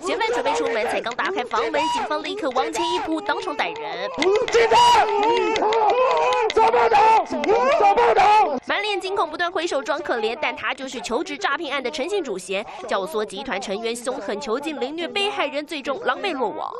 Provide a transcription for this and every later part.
嫌犯准备出门，才刚打开房门，警方立刻往前一扑，当场逮人。满脸惊恐，不断挥手装可怜，但他就是求职诈骗案的诚信主嫌，教唆集团成员凶狠囚禁凌虐被害人，最终狼狈落网。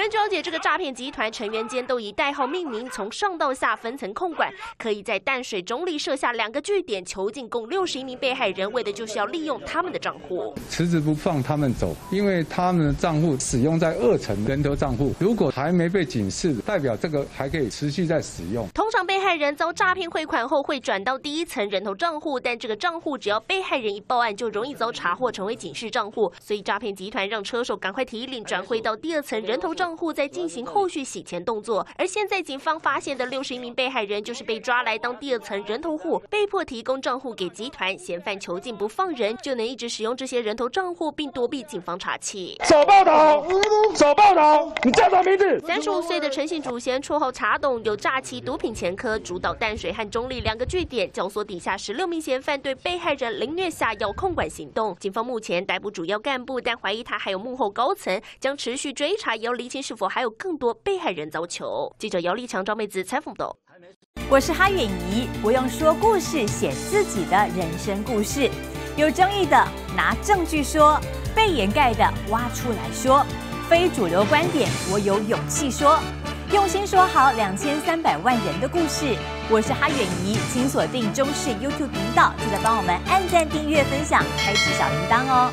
根据了解，这个诈骗集团成员间都以代号命名，从上到下分层控管，可以在淡水中立设下两个据点，囚禁共六十一名被害人，为的就是要利用他们的账户，迟迟不放他们走，因为他们的账户使用在二层人头账户，如果还没被警示，代表这个还可以持续在使用。通常被害人遭诈骗汇款后，会转到第一层人头账户，但这个账户只要被害人一报案，就容易遭查获，成为警示账户，所以诈骗集团让车手赶快提领，转汇到第二层人头账户，在进行后续洗钱动作。而现在警方发现的六十一名被害人，就是被抓来当第二层人头户，被迫提供账户给集团，嫌犯囚禁不放人，就能一直使用这些人头账户，并躲避警方查缉。少报道，少报道，你叫什么名字？三十五岁的陈姓主嫌，绰号茶董，有诈欺毒品前科，主导淡水和中立两个据点，教唆底下十六名嫌犯对被害人凌虐下药控管行动。警方目前逮捕主要干部，但怀疑他还有幕后高层，将持续追查，也要厘清是否还有更多被害人遭囚。记者姚立强、张妹子采访到。我是哈远怡，我用说故事写自己的人生故事，有争议的拿证据说，被掩盖的挖出来说，非主流观点我有勇气说，用心说好两千三百万人的故事。我是哈远怡，请锁定中视 YouTube 频道，记得帮我们按赞、订阅、分享，开启小铃铛哦。